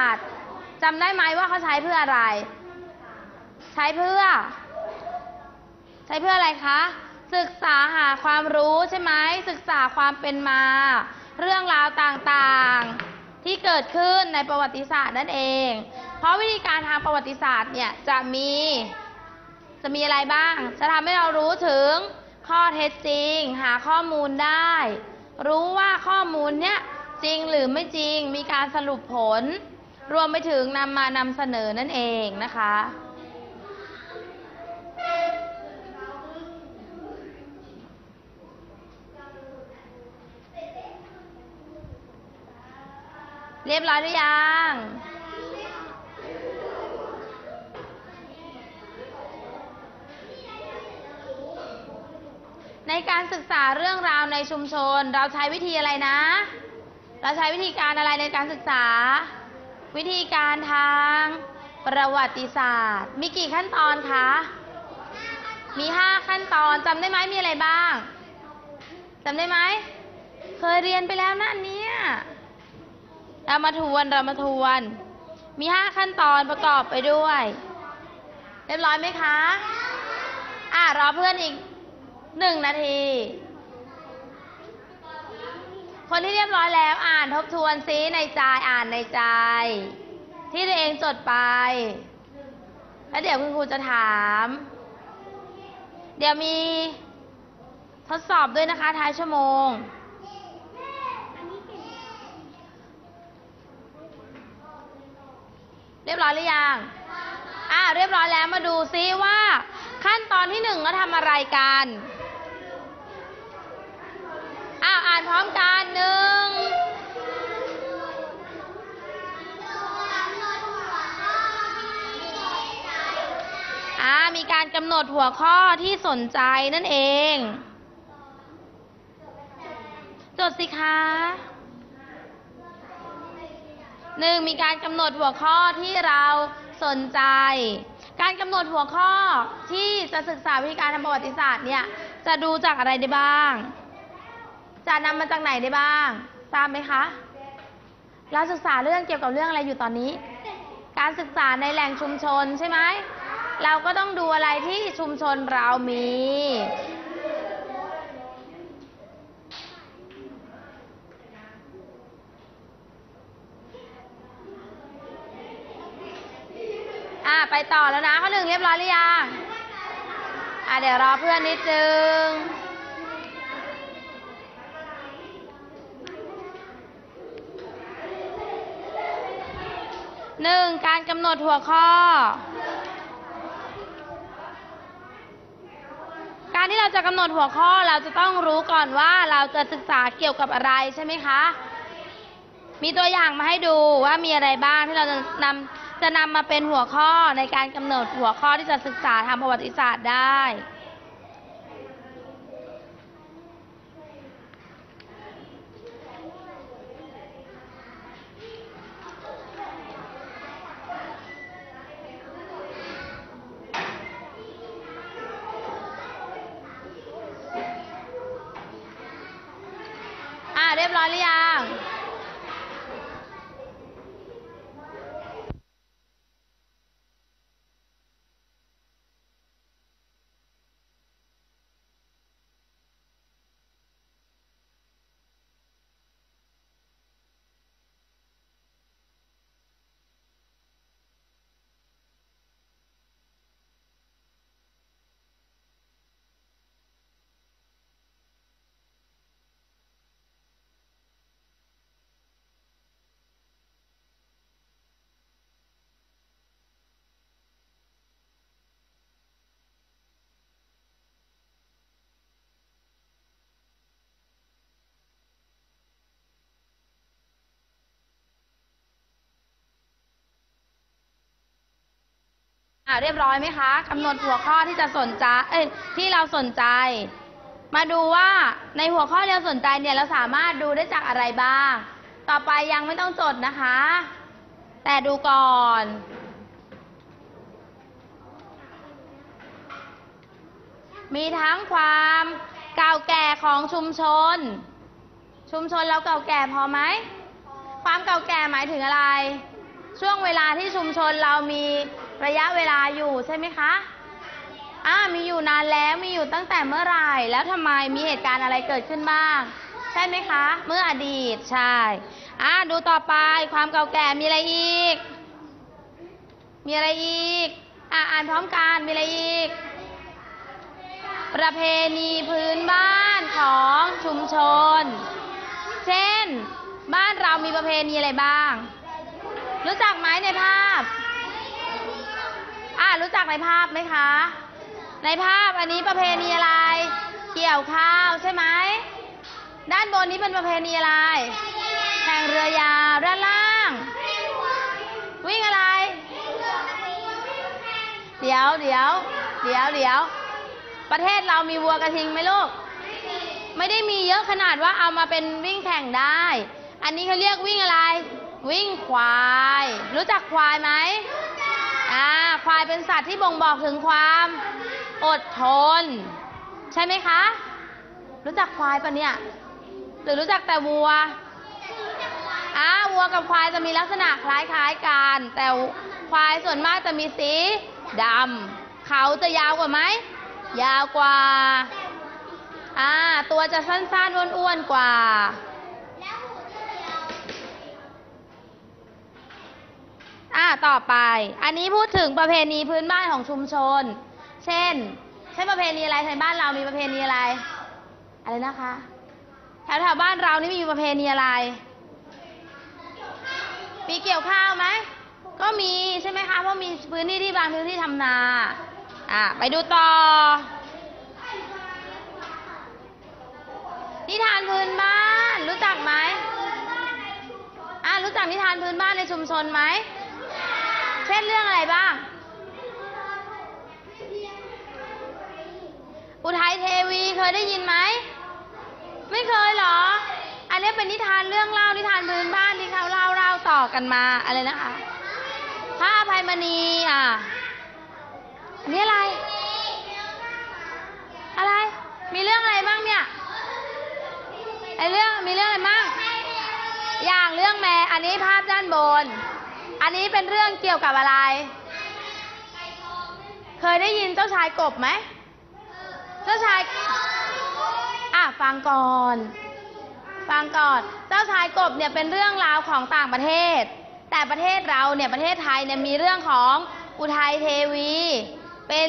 าสตร์จำได้ไหมว่าเขาใช้เพื่ออะไร ใช้เพื่อ ใช้เพื่ออะไรคะ ศึกษาหาความรู้ใช่ไหมศึกษาความเป็นมา เรื่องราวต่างๆที่เกิดขึ้นในประวัติศาสตร์นั่นเอง เพราะวิธีการทางประวัติศาสตร์เนี่ยจะมี จะมีอะไรบ้าง จะทำให้เรารู้ถึงข้อเท็จจริง หาข้อมูลได้ รู้ว่าข้อมูลเนี้ยจริงหรือไม่จริงมีการสรุปผล รวมไปถึงนำมานำเสนอนั่นเองนะคะ เรียบร้อยหรือยังในการศึกษาเรื่องราวในชุมชน เราใช้วิธีอะไรนะ เราใช้วิธีการอะไรในการศึกษา วิธีการทางประวัติศาสตร์ มีกี่ขั้นตอนคะ มีห้าขั้นตอนจำได้ไหมมีอะไรบ้างจำได้ไหม เคยเรียนไปแล้วนะเนี้ยเรามาทวนเรามาทวน มีห้าขั้นตอนประกอบไปด้วย เรียบร้อยไหมคะ อะรอเพื่อนอีกหนึ่งนาที คนที่เรียบร้อยแล้วอ่านทบทวนซิในใจอ่านในใจ ที่ตัวเองจดไป แล้วเดี๋ยวคุณครูจะถาม เดี๋ยวมีทดสอบด้วยนะคะท้ายชั่วโมง เรียบร้อยหรือยังอ่าเรียบร้อยแล้วมาดูซิว่า ขั้นตอนที่หนึ่งก็ทำอะไรกัน อ้าวอ่านพร้อมกันหนึ่งอ่ามีการกำหนดหัวข้อที่สนใจนั่นเอง จดสิคะหนึ่งมีการกำหนดหัวข้อที่เราสนใจ การกำหนดหัวข้อที่จะศึกษาวิธีการทางประวัติศาสตร์เนี่ยจะดูจากอะไรได้บ้าง จะนำมาจากไหนได้บ้าง ทราบไหมคะ เราศึกษาเรื่องเกี่ยวกับเรื่องอะไรอยู่ตอนนี้ การศึกษาในแหล่งชุมชนใช่ไหม เราก็ต้องดูอะไรที่ชุมชนเรามี อะไปต่อแล้วนะข้อหนึ่งเรียบร้อยหรือยัง อะเดี๋ยวรอเพื่อนนิดนึง หนึ่งการกำหนดหัวข้อ การที่เราจะกำหนดหัวข้อเราจะต้องรู้ก่อนว่าเราจะศึกษาเกี่ยวกับอะไรใช่ไหมคะ มีตัวอย่างมาให้ดูว่ามีอะไรบ้างที่เราจะนำจะนำมาเป็นหัวข้อในการกำหนดหัวข้อที่จะศึกษาทางประวัติศาสตร์ได้ เรียบร้อยหรือยัง อ่าเรียบร้อยไหมคะกำหนดหัวข้อที่จะสนใจ เอ้ยที่เราสนใจ มาดูว่าในหัวข้อที่เราสนใจเนี่ยเราสามารถดูได้จากอะไรบ้าง ต่อไปยังไม่ต้องจดนะคะ แต่ดูก่อนมีทั้งความเก่าแก่ของชุมชน ชุมชนเราเก่าแก่พอไหม ความเก่าแก่หมายถึงอะไร ช่วงเวลาที่ชุมชนเรามี ระยะเวลาอยู่ใช่ไหมคะอ่ามีอยู่นานแล้วมีอยู่ตั้งแต่เมื่อไหร่ แล้วทำไมมีเหตุการณ์อะไรเกิดขึ้นบ้าง ใช่ไหมคะ เมื่ออดีตใช่อ่าดูต่อไปความเก่าแก่มีอะไรอีก มีอะไรอีกอ่าอ่านพร้อมกันมีอะไรอีก ประเพณีพื้นบ้านของชุมชน เช่น บ้านเรามีประเพณีอะไรบ้าง รู้จักไหมในภาพ รู้จักในภาพไหมคะ ในภาพอันนี้ประเพณีอะไร เกี่ยวข้าวใช่ไหม ด้านบนนี้เป็นประเพณีอะไร แข่งเรือยาวด้านล่าง วิ่งอะไร เดี๋ยวเดี๋ยวเดี๋ยวเดี๋ยว ประเทศเรามีวัวกระทิงไหมลูก ไม่ได้มีเยอะขนาดว่าเอามาเป็นวิ่งแข่งได้ อันนี้เขาเรียกวิ่งอะไร วิ่งควาย รู้จักควายไหม อ่าควายเป็นสัตว์ที่บ่งบอกถึงความอดทน ใช่ไหมคะ รู้จักควายปะเนี่ย หรือรู้จักแต่วัวอ่าวัวกับควายจะมีลักษณะคล้ายๆกัน แต่ควายส่วนมากจะมีสีดำเขาจะยาวกว่าไหม ยาวกว่าอ่าตัวจะสั้นๆอ้วนๆกว่า อ่าต่อไป อันนี้พูดถึงประเพณีพื้นบ้านของชุมชน เช่น เช่นประเพณีอะไรในบ้านเรามีประเพณีอะไร อะไรนะคะ แถวแถวๆบ้านเรานี่มีประเพณีอะไรปีเกี่ยวข้าวไหม ก็มีใช่ไหมคะ เพราะมีพื้นที่ที่บางพื้นที่ทำนา อะไปดูต่อ นิทานพื้นบ้านรู้จักไหมอะรู้จักนิทานพื้นบ้านในชุมชนไหม เช่นเรื่องอะไรบ้าง อุทัยเทวีเคยได้ยินไหม ไม่เคยเหรอ อันนี้เป็นนิทานเรื่องเล่านิทานพื้นบ้านที่เขาเล่าเล่าต่อกันมาอะไรนะคะพระอภัยมณีอะอันนี้อะไร อะไร มีเรื่องอะไรบ้างเนี่ยไอเรื่องมีเรื่องอะไรบ้างอย่างเรื่องแม่อันนี้ภาพด้านบน อันนี้เป็นเรื่องเกี่ยวกับอะไร เคยได้ยินเจ้าชายกบไหม เจ้าชาย อะฟังก่อน ฟังก่อน เจ้าชายกบเนี่ยเป็นเรื่องราวของต่างประเทศ แต่ประเทศเราเนี่ยประเทศไทยเนี่ยมีเรื่องของอุทัยเทวี เป็น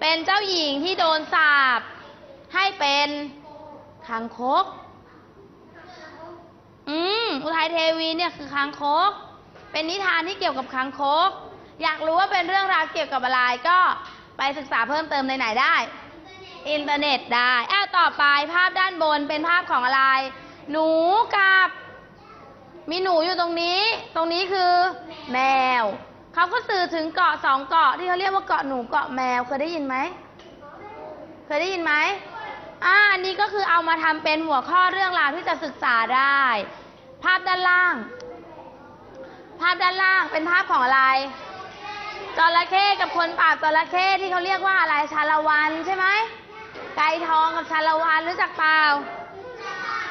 เป็นเจ้าหญิงที่โดนสาปให้เป็นคางคก อืม อุทัยเทวีเนี่ยคือคางคก เป็นนิทานที่เกี่ยวกับคางคก อยากรู้ว่าเป็นเรื่องราวเกี่ยวกับอะไรก็ไปศึกษาเพิ่มเติมในไหนได้ อินเทอร์เน็ตได้อ้าวต่อไปภาพด้านบนเป็นภาพของอะไร หนูกับ มีหนูอยู่ตรงนี้ ตรงนี้คือ แมว เขาก็สื่อถึงเกาะสองเกาะที่เขาเรียกว่าเกาะหนูเกาะแมวเคยได้ยินไหม เคยได้ยินไหมอ่าอันนี้ก็คือเอามาทำเป็นหัวข้อเรื่องราวที่จะศึกษาได้ ภาพด้านล่างาพด้านล่างเป็นภาพของอะไรจระเข้กับคนป่าบจระเข้ที่เขาเรียกว่าอะไรชาละวันใช่ไหมไก่ทองกับชาละวันรู้จักเปล่า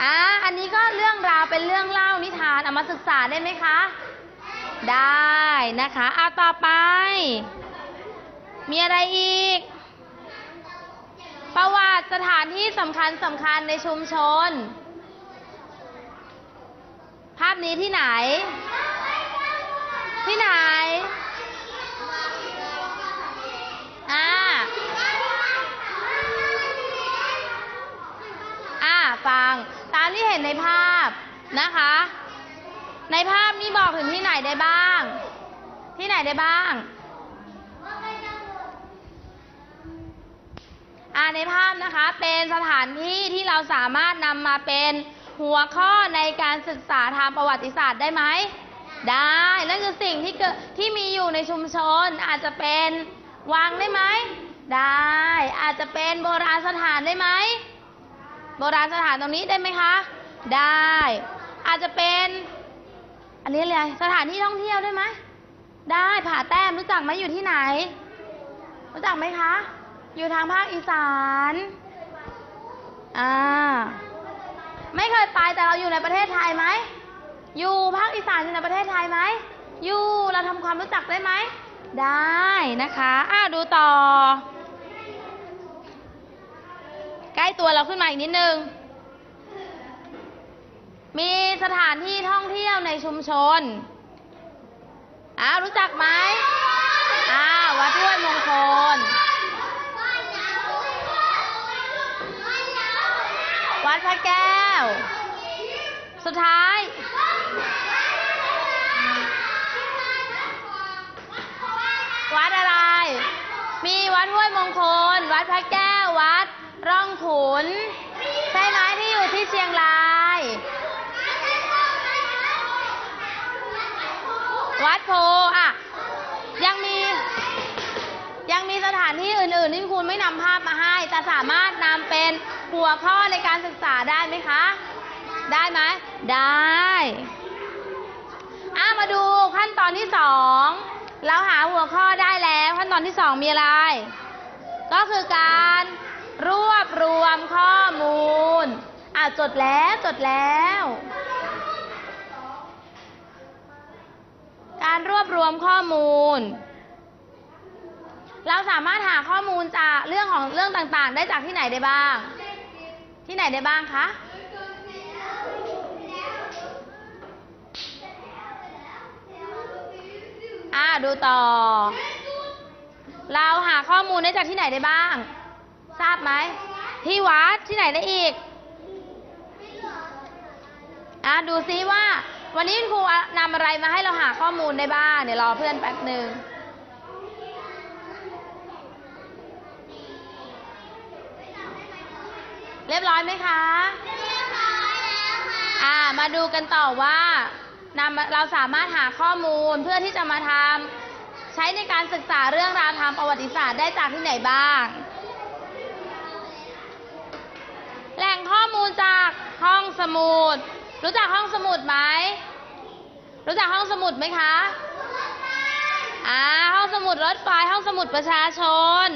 อ่าอันนี้ก็เรื่องราวเป็นเรื่องเล่านิทานเอามาศึกษาได้ไหมคะ ได้นะคะเอาต่อไป มีอะไรอีก ประวัติสถานที่สำคัญสำคัญในชุมชน ภาพนี้ที่ไหน ที่ไหน อ่า อ่า ฟัง ตามที่เห็นในภาพนะคะ ในภาพนี้บอกถึงที่ไหนได้บ้าง ที่ไหนได้บ้าง อ่า ในภาพนะคะ เป็นสถานที่ที่เราสามารถนำมาเป็นหัวข้อในการศึกษาทางประวัติศาสตร์ได้ไหม ได้ นั่นคือสิ่งที่เกิดที่มีอยู่ในชุมชน อาจจะเป็นวังได้ไหม ได้ อาจจะเป็นโบราณสถานได้ไหม โบราณสถานตรงนี้ได้ไหมคะ ได้ อาจจะเป็น อันนี้อะไรสถานที่ท่องเที่ยวได้ไหม ได้ผาแต้มรู้จักไหมอยู่ที่ไหน รู้จักไหมคะ อยู่ทางภาคอีสานอ่าไม่เคยไปแต่เราอยู่ในประเทศไทยไหม อยู่ภาคอีสานอยู่ในประเทศไทยไหมอยู่เราทำความรู้จักได้ไหม ได้นะคะอ่าดูต่อ ใกล้ตัวเราขึ้นมาอีกนิดนึง มีสถานที่ท่องเที่ยวในชุมชนอ้าวรู้จักไหมอ้าววัดห้วยมงคล วัดพระแก้ว สุดท้าย วัดอะไร มีวัดห้วยมงคล วัดพระแก้ว วัดร่องขุน ใช่ไหมที่อยู่ที่เชียงราย วัดโพอะ ยังมี ยังมีสถานที่อื่น ๆ ที่คุณไม่นำภาพมาให้ แต่สามารถนำเป็นหัวข้อในการศึกษาได้ไหมคะ ได้ไหม ได้ มาดูขั้นตอนที่สองเราหาหัวข้อได้แล้วขั้นตอนที่สองมีอะไร ก็คือการรวบรวมข้อมูลอะจดแล้วจดแล้ว การรวบรวมข้อมูล เราสามารถหาข้อมูลจากเรื่องของเรื่องต่างๆ ได้จากที่ไหนได้บ้าง ที่ไหนได้บ้างคะ อ่าดูต่อ เราหาข้อมูลได้จากที่ไหนได้บ้าง ทราบไหม ที่วัดที่ไหนได้อีก อ่าดูซิว่า วันนี้คุณครูนำอะไรมาให้เราหาข้อมูลได้บ้าง เดี๋ยวรอเพื่อนแป๊บหนึ่งเรียบร้อยไหมคะอ่า มาดูกันต่อว่า นำเราสามารถหาข้อมูลเพื่อที่จะมาทำใช้ในการศึกษาเรื่องราวทางประวัติศาสตร์ได้จากที่ไหนบ้าง แหล่งข้อมูลจากห้องสมุด รู้จักห้องสมุดไหม รู้จักห้องสมุดไหมคะอ่าห้องสมุดรถไฟห้องสมุดประชาชน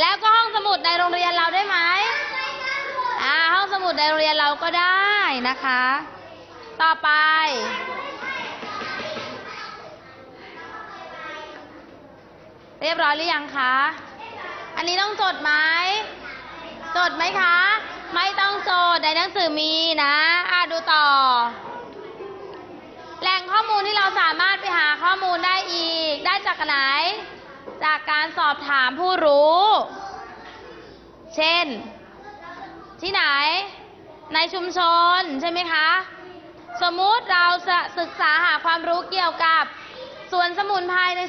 แล้วก็ห้องสมุดในโรงเรียนเราได้ไหมอ่าห้องสมุดในโรงเรียนเราก็ได้นะคะ ต่อไป เรียบร้อยหรือยังคะ อันนี้ต้องจดไหม จดไหมคะ ไม่ต้องจด ในหนังสือมีนะอ่าดูต่อ แหล่งข้อมูลที่เราสามารถไปหาข้อมูลได้อีก ได้จากไหน จากการสอบถามผู้รู้ เช่น ที่ไหน ในชุมชนใช่ไหมคะ สมมุติเราจะศึกษาหาความรู้เกี่ยวกับสวนสมุนไพรใน